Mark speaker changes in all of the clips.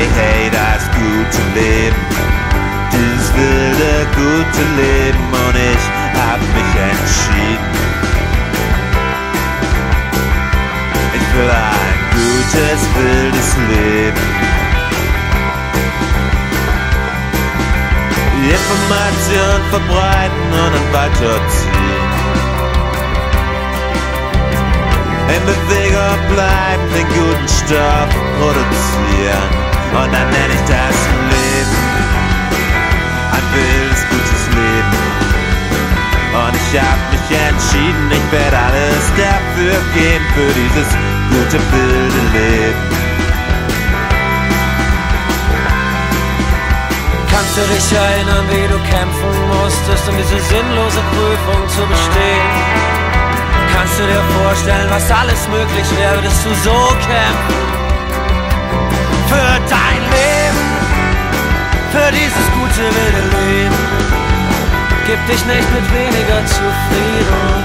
Speaker 1: Hey, hey, das gute Leben. Dieses wilde, gute Leben. Und ich hab mich entschieden. Ich will ein gutes, wildes Leben. Die Information verbreiten und dann weiterziehen. In Bewegung bleiben, den guten Stoff produzieren. Und dann nenne ich das Leben. Ein wildes, gutes Leben. Und ich hab mich entschieden, ich werde alles dafür geben, für dieses gute, wilde Leben.
Speaker 2: Kannst du dich erinnern, wie du kämpfen musstest, um diese sinnlose Prüfung zu bestehen? Kannst du dir vorstellen, was alles möglich wäre, würdest du so kämpfen? Dieses gute wilde Leben. Gib dich nicht mit weniger zufrieden,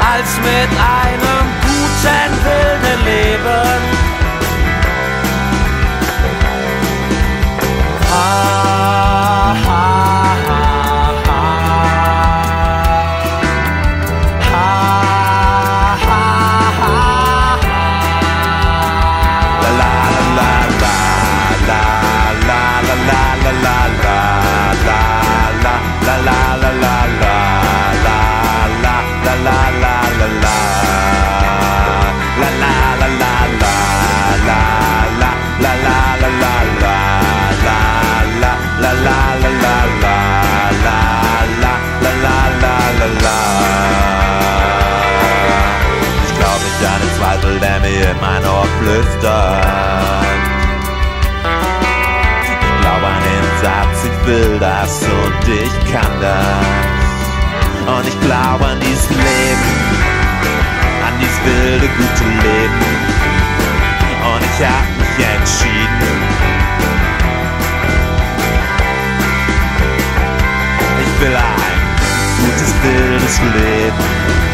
Speaker 2: als mit einem
Speaker 1: Zweifel, der mir in mein Ohr flüstert. Ich glaub an den Satz, ich will das und ich kann das. Und ich glaub an dieses Leben An dieses wilde, gute Leben. Und ich hab mich entschieden. Ich will ein gutes, wildes Leben